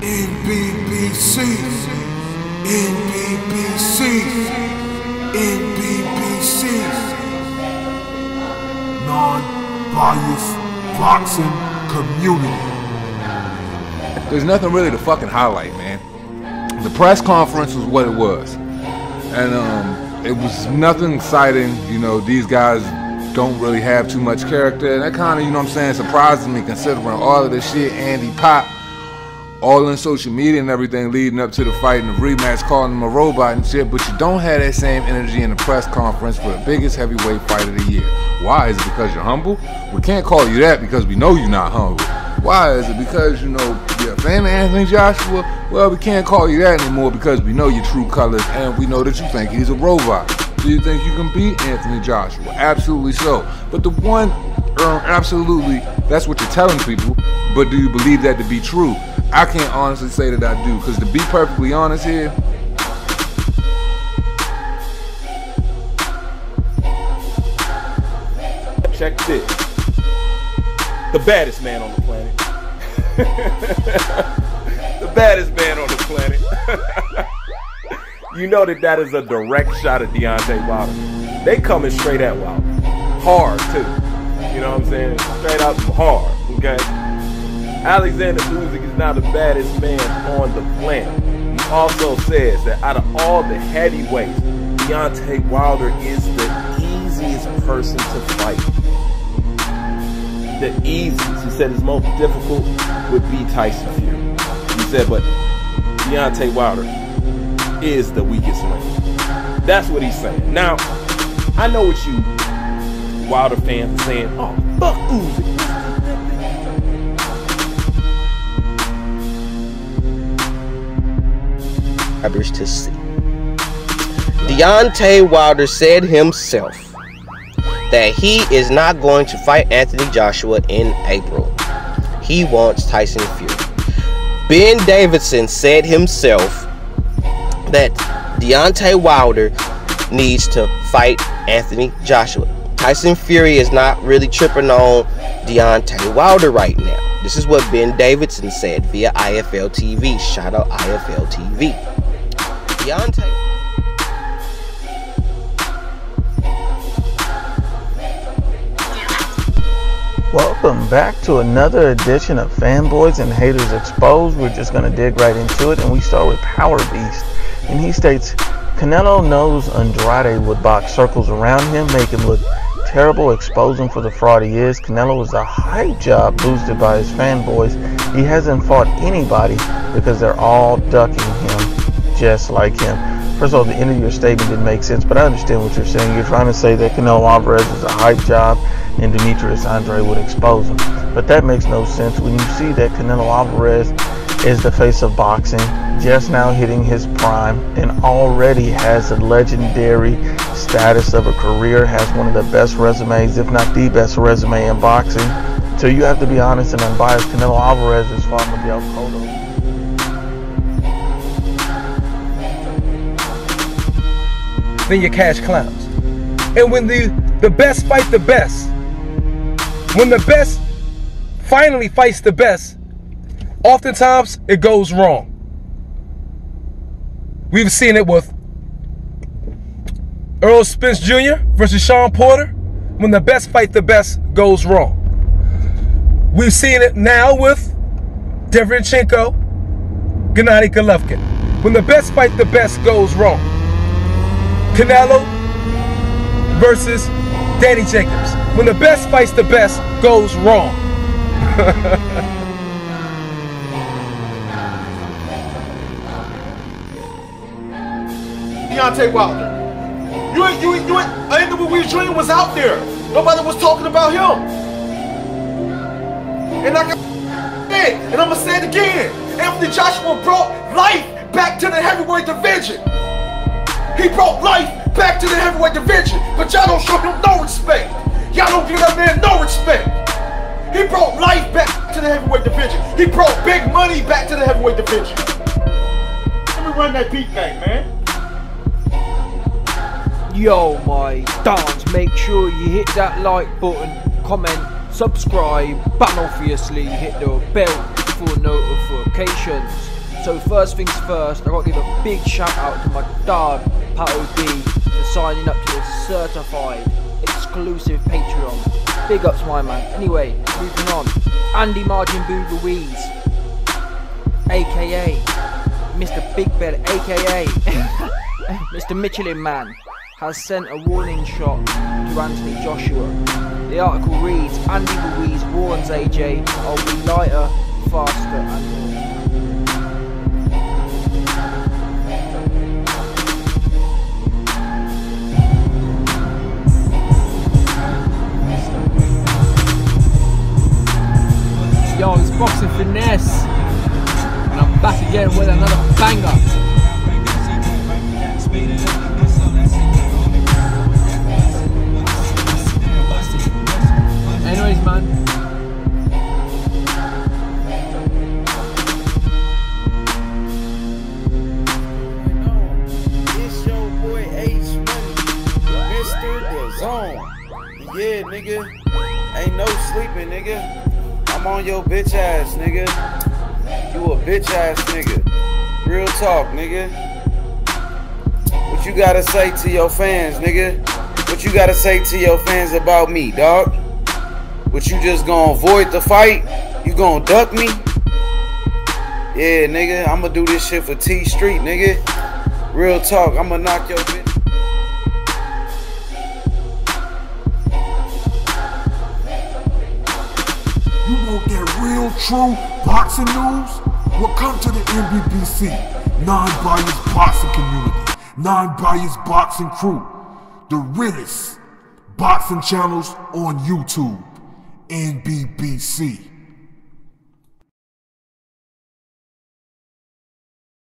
NBBC, NBBC, NBBC, non-biased boxing community. There's nothing really to fucking highlight, man. The press conference was what it was, and um, it was nothing exciting. You know, these guys don't really have too much character, and that kind of, you know what I'm saying, surprises me considering all of this shit Andy Pop all in social media and everything leading up to the fight and the rematch, calling him a robot and shit, but you don't have that same energy in the press conference for the biggest heavyweight fight of the year. Why? Is it because you're humble? We can't call you that because we know you're not humble. Why? Is it because, you know, you're a fan of Anthony Joshua? Well, we can't call you that anymore because we know your true colors and we know that you think he's a robot. Do you think you can beat Anthony Joshua? Absolutely so. But the one, uh, absolutely, that's what you're telling people. But do you believe that to be true? I can't honestly say that I do, because to be perfectly honest here, check this. The baddest man on the planet. the baddest man on the planet. you know that that is a direct shot at Deontay Wilder. They coming straight at Wilder. Hard, too. You know what I'm saying? Straight up hard, okay? Alexander Usyk is now the baddest man on the planet. He also says that out of all the heavyweights, Deontay Wilder is the easiest person to fight. The easiest. He said his most difficult would be Tyson Fury. He said, but Deontay Wilder is the weakest link. That's what he's saying. Now, I know what you Wilder fans are saying. Oh, fuck Usyk. Subscribers to see. Deontay Wilder said himself that he is not going to fight Anthony Joshua in April. He wants Tyson Fury. Ben Davison said himself that Deontay Wilder needs to fight Anthony Joshua. Tyson Fury is not really tripping on Deontay Wilder right now. This is what Ben Davison said via IFL TV. Shout out IFL TV. Deontay. Welcome back to another edition of Fanboys and Haters Exposed. We're just going to dig right into it, and we start with Power Beast. And he states Canelo knows Andrade would box circles around him, make him look terrible, expose him for the fraud he is. Canelo is a hype job boosted by his fanboys. He hasn't fought anybody because they're all ducking him just like him. First of all, the end of your statement didn't make sense, but I understand what you're saying. You're trying to say that Canelo Alvarez is a hype job and Demetrius Andrade would expose him. But that makes no sense when you see that Canelo Alvarez is the face of boxing, just now hitting his prime, and already has a legendary status of a career, has one of the best resumes, if not the best resume in boxing. So you have to be honest and unbiased. Canelo Alvarez is far fought Miguel Cotto. Then your cash clowns. And when the, the best fight the best, when the best finally fights the best, oftentimes it goes wrong. We've seen it with Errol Spence Jr. versus Shawn Porter. When the best fight the best goes wrong. We've seen it now with Derevyanchenko, Gennady Golovkin. When the best fight the best goes wrong. Canelo versus Danny Jacobs. When the best fights the best goes wrong. Deontay Wilder. You ain't, you ain't, you ain't, I ain't what we dream was out there. Nobody was talking about him. And I got and I'm gonna say it again. Anthony Joshua brought life back to the heavyweight division. He brought life back to the heavyweight division, but y'all don't show him no respect. Y'all don't give that man no respect. He brought life back to the heavyweight division. He brought big money back to the heavyweight division. Let me run that beat thing, man. Yo, my dance, make sure you hit that like button, comment, subscribe, but obviously hit the bell for notifications. So first things first, I gotta give a big shout out to my dog, B, for signing up to the certified exclusive Patreon. Big ups my man. Anyway, moving on. Andy Margin Boo Louise, aka Mr. Big Bed, aka Mr. Michelin Man, has sent a warning shot to Anthony Joshua. The article reads Andy Ruiz warns AJ, I'll be lighter, faster, and it's Boxing Finesse. And I'm back again with another banger. Anyways, man. Yeah, nigga. Ain't no sleeping, nigga. I'm on your bitch ass, nigga. You a bitch ass nigga. Real talk, nigga. What you gotta say to your fans, nigga? What you gotta say to your fans about me, dog? What you just gonna avoid the fight? You gonna duck me? Yeah, nigga, I'ma do this shit for T Street, nigga. Real talk, I'ma knock your bitch. True boxing news? Well, come to the NBBC, non-biased boxing community, non-biased boxing crew, the realest boxing channels on YouTube, NBBC.